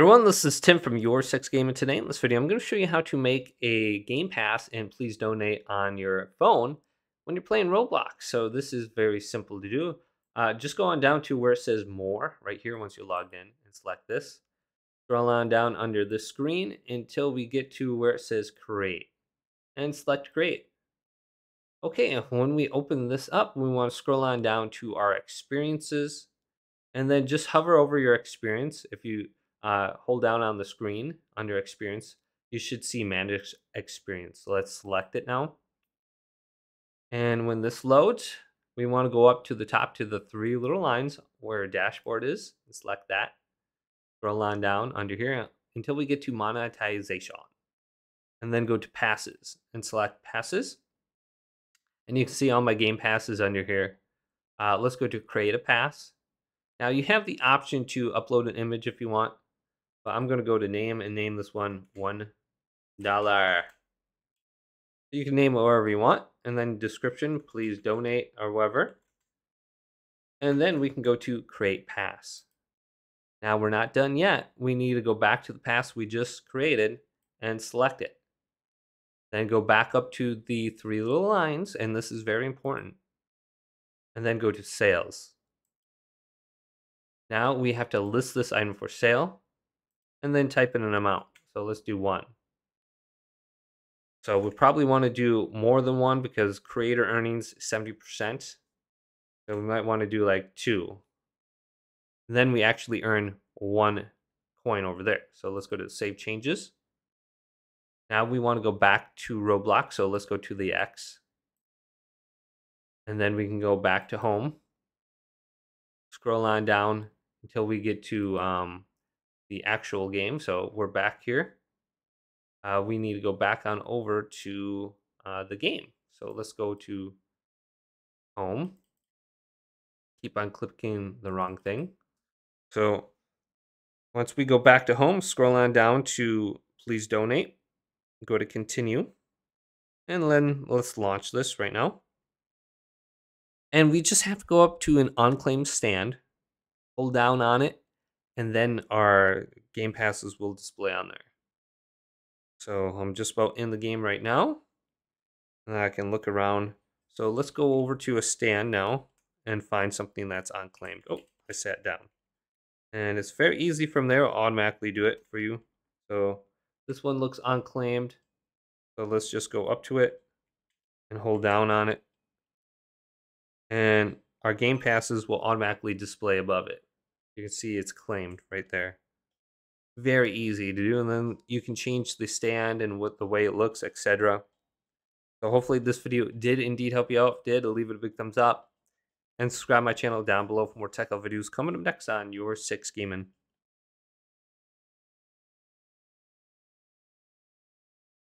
Everyone, this is Tim from Your Six Gaming. Today in this video, I'm going to show you how to make a Game Pass and please donate on your phone when you're playing Roblox. So this is very simple to do. Uh, just go on down to where it says More right here once you're logged in and select this. Scroll on down under the screen until we get to where it says Create and select Create. Okay, when we open this up, we want to scroll on down to our experiences and then just hover over your experience. If you uh, hold down on the screen under experience, you should see manage experience. Let's select it now. And when this loads, we want to go up to the top to the three little lines where dashboard is and select that. Scroll on down under here until we get to monetization. And then go to passes and select passes. And you can see all my game passes under here. Uh, let's go to create a pass. Now you have the option to upload an image if you want. But I'm going to go to name and name this one $1. You can name it wherever you want. And then description, please donate or whatever. And then we can go to create pass. Now we're not done yet. We need to go back to the pass we just created and select it. Then go back up to the three little lines, and this is very important. And then go to sales. Now we have to list this item for sale and then type in an amount. So let's do one. So we probably want to do more than one because creator earnings 70%. So we might want to do like two. Then we actually earn one coin over there. So let's go to save changes. Now we want to go back to Roblox. So let's go to the X. And then we can go back to home. Scroll on down until we get to um, the actual game. So we're back here. Uh, we need to go back on over to uh, the game. So let's go to home. Keep on clicking the wrong thing. So once we go back to home, scroll on down to please donate. Go to continue. And then let's launch this right now. And we just have to go up to an unclaimed stand, hold down on it, and then our game passes will display on there. So I'm just about in the game right now. And I can look around. So let's go over to a stand now and find something that's unclaimed. Oh, I sat down. And it's very easy from there. I'll automatically do it for you. So this one looks unclaimed. So let's just go up to it and hold down on it. And our game passes will automatically display above it. You can see it's claimed right there. Very easy to do, and then you can change the stand and what the way it looks, etc. So hopefully this video did indeed help you out. If did, leave it a big thumbs up. And subscribe my channel down below for more tech videos coming up next on Your Six Gaming.